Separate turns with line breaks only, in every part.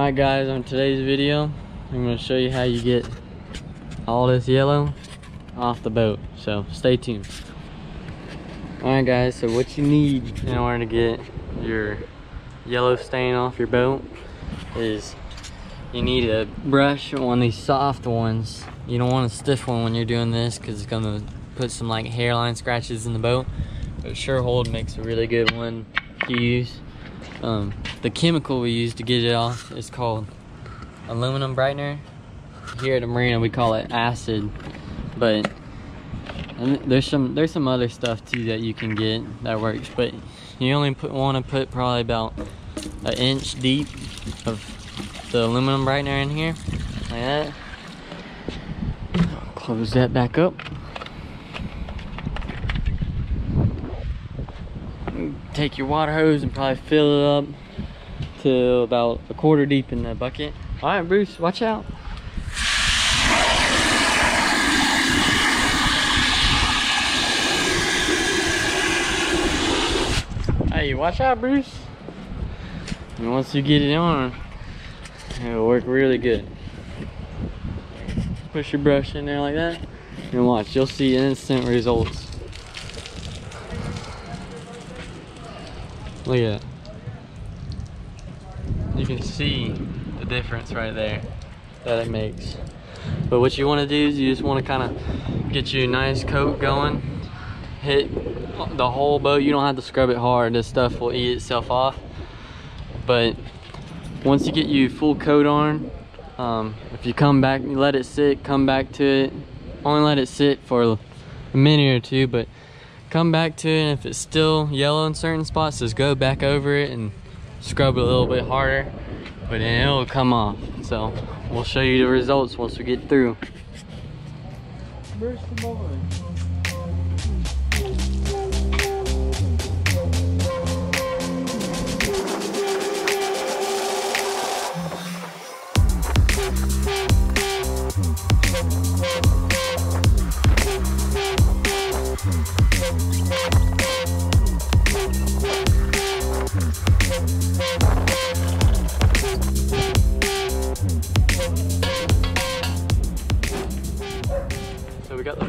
Alright guys, on today's video, I'm going to show you how you get all this yellow off the boat. So stay tuned. Alright guys, so what you need in order to get your yellow stain off your boat is you need a brush, one of these soft ones. You don't want a stiff one when you're doing this because it's going to put some like hairline scratches in the boat. But Shurhold makes a really good one to use. Um, the chemical we use to get it off is called aluminum brightener. Here at the marina we call it acid, but there's some there's some other stuff too that you can get that works. But you only put want to put probably about an inch deep of the aluminum brightener in here, like that. Close that back up. Take your water hose and probably fill it up to about a quarter deep in the bucket. All right, Bruce, watch out. Hey, watch out, Bruce. And once you get it on, it'll work really good. Push your brush in there like that, and watch, you'll see instant results. Look at that. You can see the difference right there that it makes. But what you want to do is you just want to kind of get you a nice coat going. Hit the whole boat. You don't have to scrub it hard. This stuff will eat itself off. But once you get you full coat on, um, if you come back, you let it sit, come back to it. Only let it sit for a minute or two, but come back to it and if it's still yellow in certain spots just go back over it and scrub it a little bit harder but then it'll come off. So we'll show you the results once we get through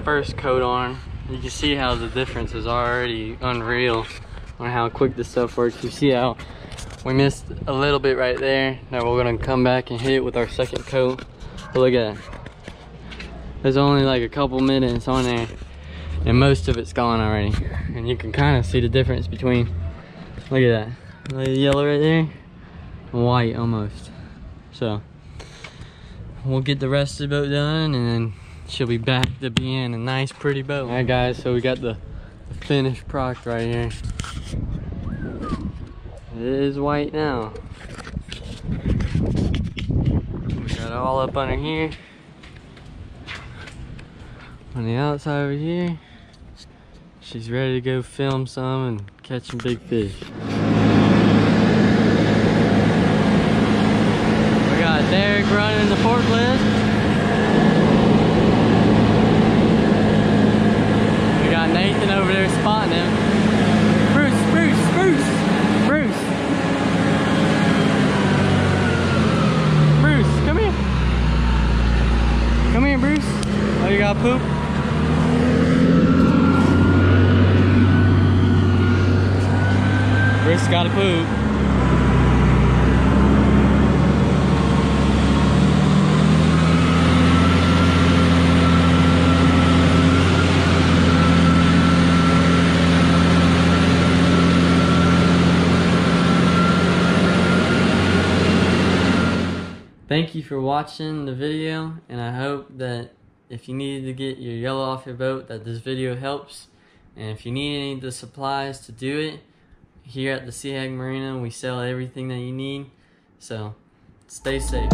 first coat on, you can see how the difference is already unreal on how quick this stuff works. You see how we missed a little bit right there. Now we're gonna come back and hit it with our second coat. But look at that. There's only like a couple minutes on there and most of it's gone already. And you can kind of see the difference between, look at that. The yellow right there, white almost. So we'll get the rest of the boat done and then she'll be back to being a nice pretty boat. All right guys so we got the, the finished product right here. It is white now. We got it all up under here. On the outside over here. She's ready to go film some and catch some big fish. We got Derek running the forklift over there spotting him. Bruce, Bruce, Bruce, Bruce. Bruce, come here. Come here, Bruce. Oh, you got poop? Bruce got a poop. Thank you for watching the video and I hope that if you needed to get your yellow off your boat that this video helps. And if you need any of the supplies to do it here at the Sea Marina we sell everything that you need. So stay safe